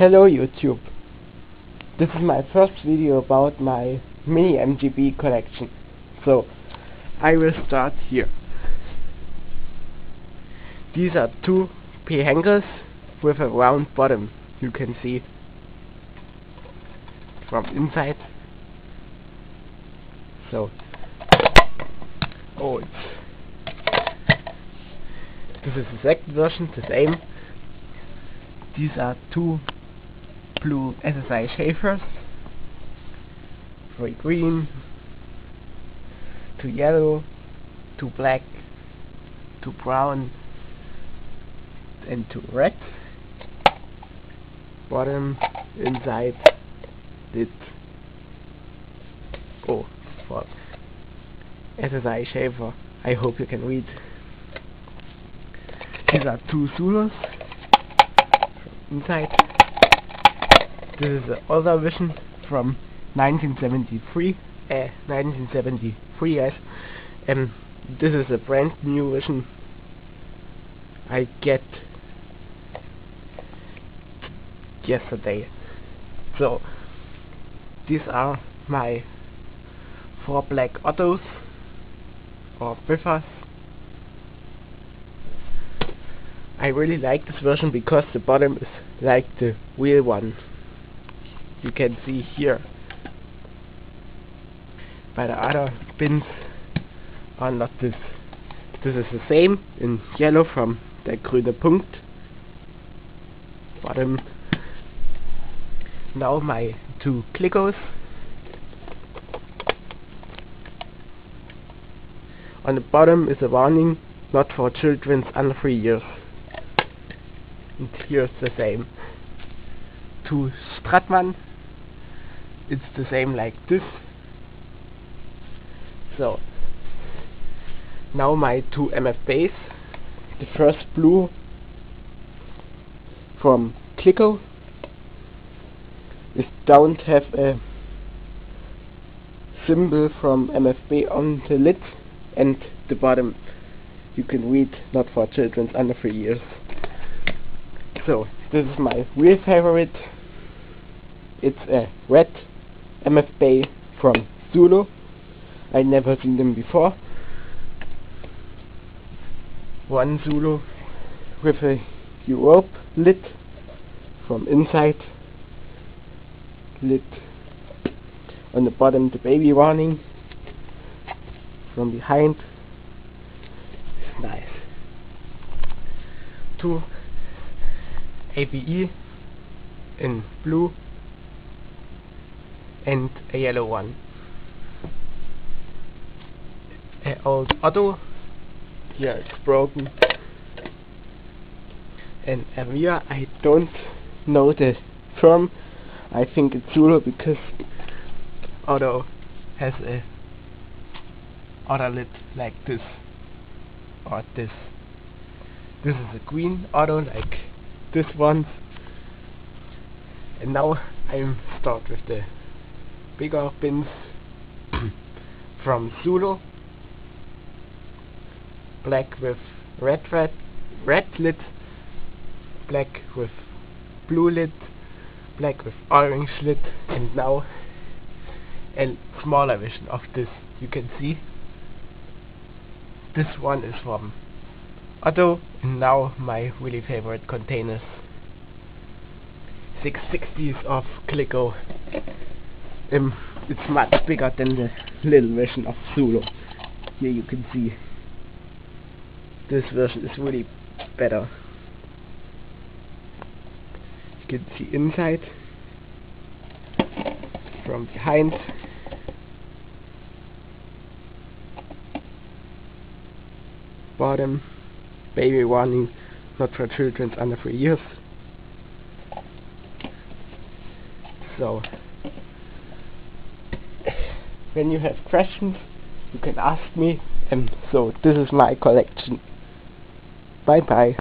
Hello YouTube. This is my first video about my mini MGB collection. So I will start here. These are two P hangers with a round bottom. You can see from inside. So oh it's this is the second version, the same. These are two blue SSI Schaefers. Three green, two yellow, two black, two brown, and two red. Bottom, inside, lid. Oh, fuck. SSI Schaefer. I hope you can read. These are two Sulos inside. This is the other vision from 1973, uh, 1973 yes. And this is a brand new vision I get yesterday. So these are my four black autos or Biffers I really like this version because the bottom is like the real one. You can see here. But the other bins are not this. This is the same in yellow from the grüne Punkt. Bottom. Now my two Clicos. On the bottom is a warning, not for children under 3 years and here's the same. To Stratmann, it's the same like this. So, now my two MFBs. The first blue from Clicko. It don't have a symbol from MFB on the lid and the bottom you can read not for children under 3 years. So, this is my real favorite. It's a red MFB from Sulo. I never seen them before. One Sulo with a Europe lid from inside. Lid on the bottom the baby warning from behind. Nice. Two ABE in blue and a yellow one. An old Otto, yeah, it's broken. And Avia, I don't know the firm, I think it's Sulo because Otto has a other lid like this or this. This is a green Otto like this one and now I'm start with the bigger bins from Sulo. Black with red red red lid. Black with blue lid. Black with orange lid. And now a smaller version of this you can see. This one is from Otto, and now my really favorite containers. 660s of Clicko. Um, it's much bigger than the little version of Sulo. Here you can see. This version is really better. You can see inside from behind bottom baby warning not for children under 3 years so when you have questions you can ask me. And so this is my collection. Bye bye